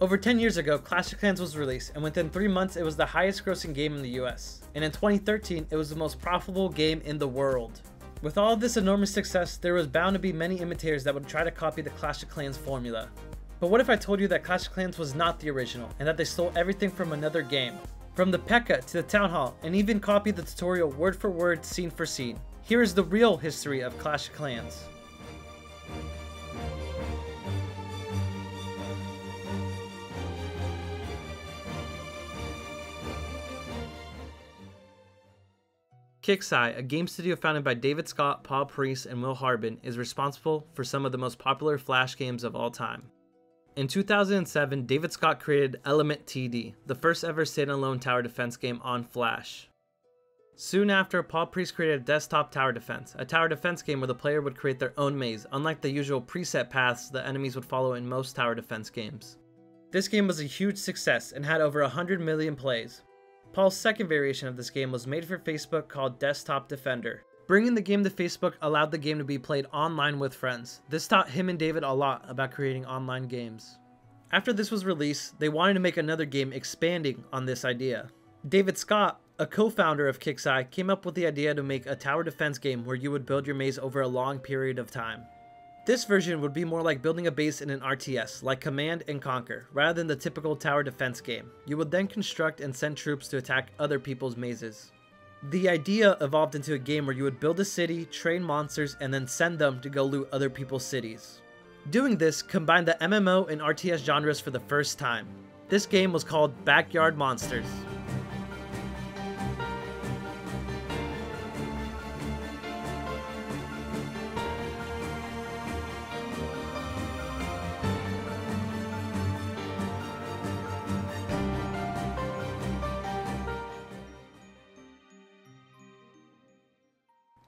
Over 10 years ago, Clash of Clans was released, and within 3 months it was the highest grossing game in the US. And in 2013, it was the most profitable game in the world. With all this enormous success, there was bound to be many imitators that would try to copy the Clash of Clans formula. But what if I told you that Clash of Clans was not the original, and that they stole everything from another game? From the P.E.K.K.A to the Town Hall, and even copied the tutorial word for word, scene for scene. Here is the real history of Clash of Clans. KIXEYE, a game studio founded by David Scott, Paul Preece, and Will Harbin, is responsible for some of the most popular Flash games of all time. In 2007, David Scott created Element TD, the first ever standalone tower defense game on Flash. Soon after, Paul Preece created Desktop Tower Defense, a tower defense game where the player would create their own maze, unlike the usual preset paths the enemies would follow in most tower defense games. This game was a huge success and had over 100 million plays, Paul's second variation of this game was made for Facebook called Desktop Defender. Bringing the game to Facebook allowed the game to be played online with friends. This taught him and David a lot about creating online games. After this was released, they wanted to make another game expanding on this idea. David Scott, a co-founder of KIXEYE, came up with the idea to make a tower defense game where you would build your maze over a long period of time. This version would be more like building a base in an RTS, like Command and Conquer, rather than the typical tower defense game. You would then construct and send troops to attack other people's mazes. The idea evolved into a game where you would build a city, train monsters, and then send them to go loot other people's cities. Doing this combined the MMO and RTS genres for the first time. This game was called Backyard Monsters.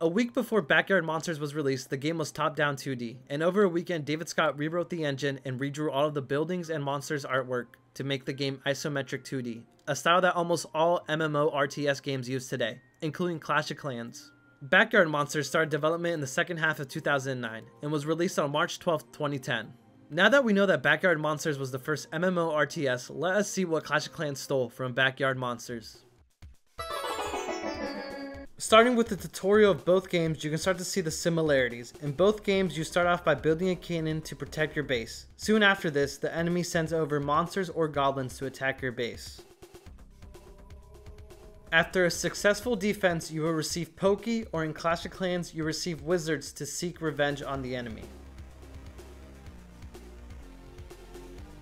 A week before Backyard Monsters was released, the game was top-down 2D, and over a weekend, David Scott rewrote the engine and redrew all of the buildings and monsters artwork to make the game isometric 2D, a style that almost all MMO RTS games use today, including Clash of Clans. Backyard Monsters started development in the second half of 2009 and was released on March 12, 2010. Now that we know that Backyard Monsters was the first MMO RTS, let us see what Clash of Clans stole from Backyard Monsters. Starting with the tutorial of both games, you can start to see the similarities. In both games, you start off by building a cannon to protect your base. Soon after this, the enemy sends over monsters or goblins to attack your base. After a successful defense, you will receive Pokey, or in Clash of Clans, you receive Wizards to seek revenge on the enemy.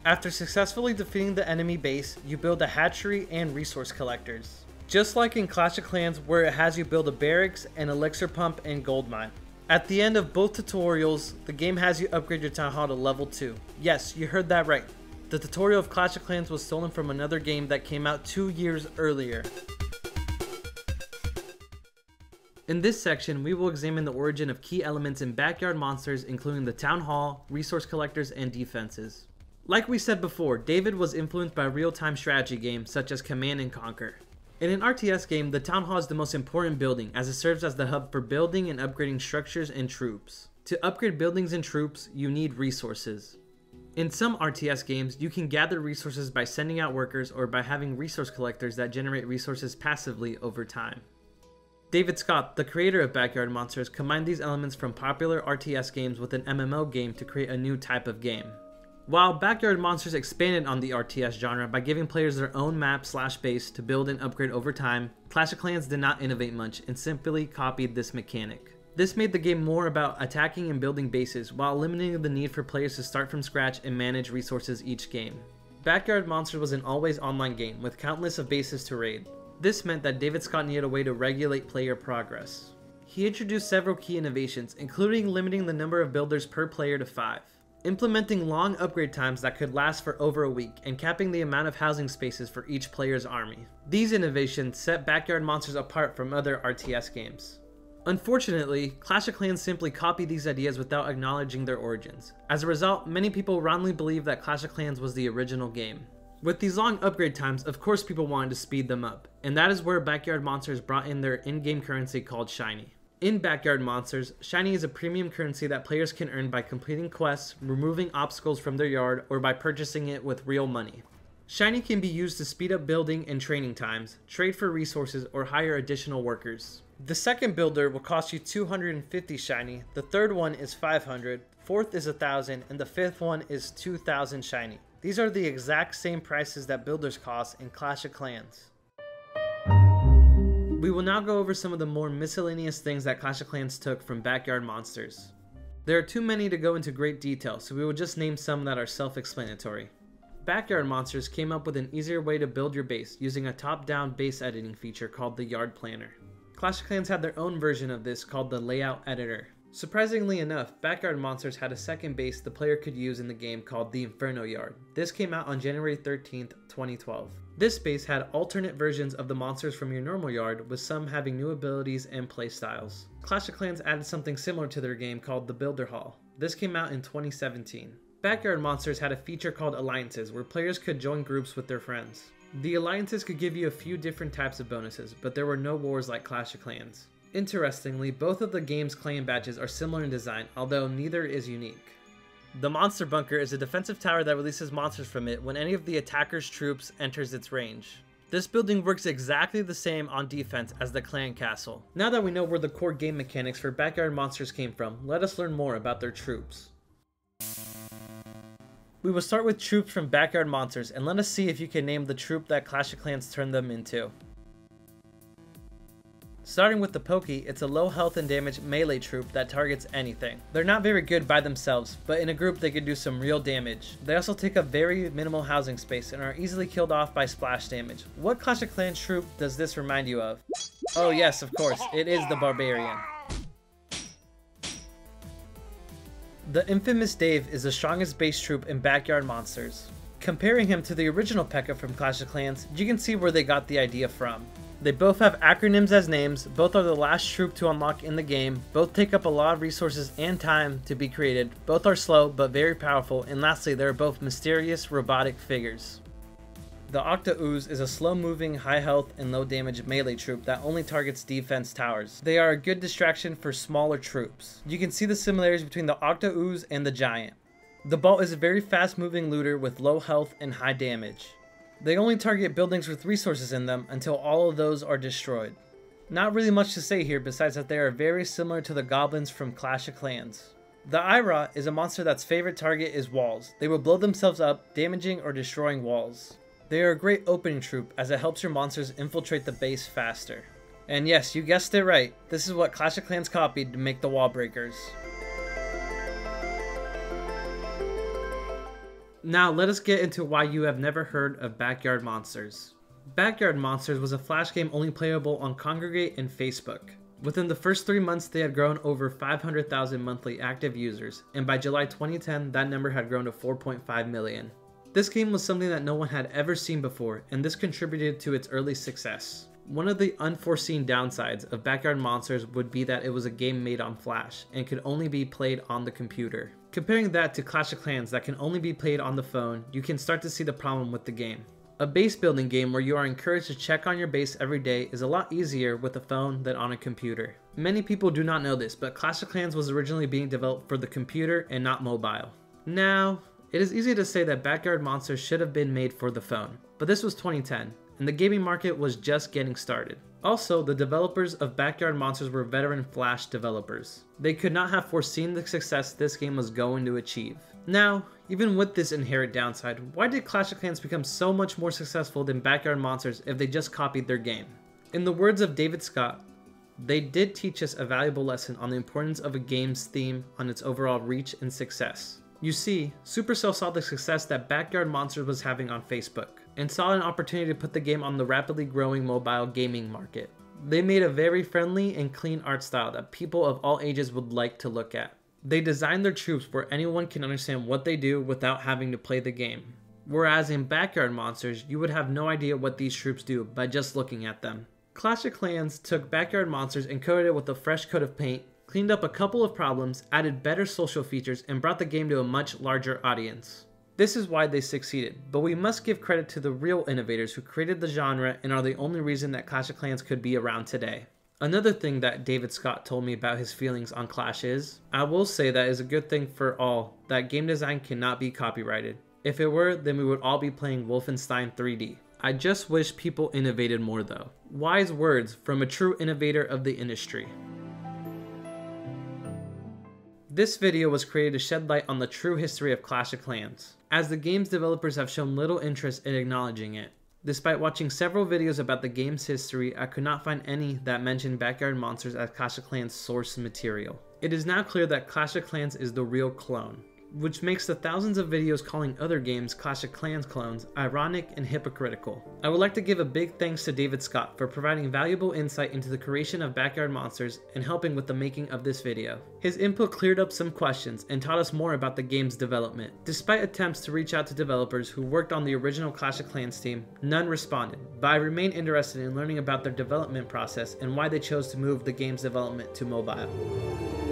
After successfully defeating the enemy base, you build a hatchery and resource collectors. Just like in Clash of Clans where it has you build a barracks, an elixir pump, and gold mine. At the end of both tutorials, the game has you upgrade your town hall to level 2. Yes, you heard that right. The tutorial of Clash of Clans was stolen from another game that came out two years earlier. In this section, we will examine the origin of key elements in Backyard Monsters including the Town Hall, resource collectors, and defenses. Like we said before, David was influenced by real-time strategy games such as Command and Conquer. In an RTS game, the Town Hall is the most important building as it serves as the hub for building and upgrading structures and troops. To upgrade buildings and troops, you need resources. In some RTS games, you can gather resources by sending out workers or by having resource collectors that generate resources passively over time. David Scott, the creator of Backyard Monsters, combined these elements from popular RTS games with an MMO game to create a new type of game. While Backyard Monsters expanded on the RTS genre by giving players their own map slash base to build and upgrade over time, Clash of Clans did not innovate much and simply copied this mechanic. This made the game more about attacking and building bases while eliminating the need for players to start from scratch and manage resources each game. Backyard Monsters was an always online game with countless of bases to raid. This meant that David Scott needed a way to regulate player progress. He introduced several key innovations, including limiting the number of builders per player to 5 implementing long upgrade times that could last for over a week, and capping the amount of housing spaces for each player's army. These innovations set Backyard Monsters apart from other RTS games. Unfortunately, Clash of Clans simply copied these ideas without acknowledging their origins. As a result, many people wrongly believe that Clash of Clans was the original game. With these long upgrade times, of course people wanted to speed them up, and that is where Backyard Monsters brought in their in-game currency called Shiny. In Backyard Monsters, Shiny is a premium currency that players can earn by completing quests, removing obstacles from their yard, or by purchasing it with real money. Shiny can be used to speed up building and training times, trade for resources, or hire additional workers. The second builder will cost you 250 Shiny, the third one is 500, fourth is 1000, and the fifth one is 2000 Shiny. These are the exact same prices that builders cost in Clash of Clans. We will now go over some of the more miscellaneous things that Clash of Clans took from Backyard Monsters. There are too many to go into great detail, so we will just name some that are self-explanatory. Backyard Monsters came up with an easier way to build your base using a top-down base editing feature called the Yard Planner. Clash of Clans had their own version of this called the Layout Editor. Surprisingly enough, Backyard Monsters had a second base the player could use in the game called the Inferno Yard. This came out on January 13th, 2012. This space had alternate versions of the monsters from your normal yard, with some having new abilities and playstyles. Clash of Clans added something similar to their game called the Builder Hall. This came out in 2017. Backyard Monsters had a feature called Alliances, where players could join groups with their friends. The alliances could give you a few different types of bonuses, but there were no wars like Clash of Clans. Interestingly, both of the game's clan badges are similar in design, although neither is unique. The Monster Bunker is a defensive tower that releases monsters from it when any of the attacker's troops enters its range. This building works exactly the same on defense as the clan castle. Now that we know where the core game mechanics for Backyard Monsters came from, let us learn more about their troops. We will start with troops from Backyard Monsters and let us see if you can name the troop that Clash of Clans turned them into. Starting with the Pokey, it's a low health and damage melee troop that targets anything. They're not very good by themselves, but in a group they can do some real damage. They also take up very minimal housing space and are easily killed off by splash damage. What Clash of Clans troop does this remind you of? Oh yes, of course, it is the Barbarian. The infamous Dave is the strongest base troop in Backyard Monsters. Comparing him to the original P.E.K.K.A from Clash of Clans, you can see where they got the idea from. They both have acronyms as names, both are the last troop to unlock in the game, both take up a lot of resources and time to be created, both are slow but very powerful, and lastly they are both mysterious robotic figures. The Octo-Ooze is a slow moving, high health, and low damage melee troop that only targets defense towers. They are a good distraction for smaller troops. You can see the similarities between the Octo-Ooze and the Giant. The Bolt is a very fast moving looter with low health and high damage. They only target buildings with resources in them until all of those are destroyed. Not really much to say here besides that they are very similar to the goblins from Clash of Clans. The Eye-Ra is a monster that's favorite target is walls. They will blow themselves up, damaging or destroying walls. They are a great opening troop as it helps your monsters infiltrate the base faster. And yes, you guessed it right, this is what Clash of Clans copied to make the wall breakers. Now, let us get into why you have never heard of Backyard Monsters. Backyard Monsters was a flash game only playable on Kongregate and Facebook. Within the first three months, they had grown over 500,000 monthly active users, and by July 2010, that number had grown to 4.5 million. This game was something that no one had ever seen before, and this contributed to its early success. One of the unforeseen downsides of Backyard Monsters would be that it was a game made on Flash and could only be played on the computer. Comparing that to Clash of Clans that can only be played on the phone, you can start to see the problem with the game. A base building game where you are encouraged to check on your base every day is a lot easier with a phone than on a computer. Many people do not know this, but Clash of Clans was originally being developed for the computer and not mobile. Now, it is easy to say that Backyard Monsters should have been made for the phone, but this was 2010, and the gaming market was just getting started. Also, the developers of Backyard Monsters were veteran Flash developers. They could not have foreseen the success this game was going to achieve. Now, even with this inherent downside, why did Clash of Clans become so much more successful than Backyard Monsters if they just copied their game? In the words of David Scott, they did teach us a valuable lesson on the importance of a game's theme on its overall reach and success. You see, Supercell saw the success that Backyard Monsters was having on Facebook and saw an opportunity to put the game on the rapidly growing mobile gaming market. They made a very friendly and clean art style that people of all ages would like to look at. They designed their troops where anyone can understand what they do without having to play the game. Whereas in Backyard Monsters, you would have no idea what these troops do by just looking at them. Clash of Clans took Backyard Monsters and coated it with a fresh coat of paint, cleaned up a couple of problems, added better social features, and brought the game to a much larger audience. This is why they succeeded, but we must give credit to the real innovators who created the genre and are the only reason that Clash of Clans could be around today. Another thing that David Scott told me about his feelings on Clash is I will say that is a good thing for all that game design cannot be copyrighted. If it were, then we would all be playing Wolfenstein 3D. I just wish people innovated more though. Wise words from a true innovator of the industry. This video was created to shed light on the true history of Clash of Clans, as the game's developers have shown little interest in acknowledging it. Despite watching several videos about the game's history, I could not find any that mentioned Backyard Monsters as Clash of Clans source material. It is now clear that Clash of Clans is the real clone which makes the thousands of videos calling other games Clash of Clans clones ironic and hypocritical. I would like to give a big thanks to David Scott for providing valuable insight into the creation of Backyard Monsters and helping with the making of this video. His input cleared up some questions and taught us more about the game's development. Despite attempts to reach out to developers who worked on the original Clash of Clans team, none responded, but I remain interested in learning about their development process and why they chose to move the game's development to mobile.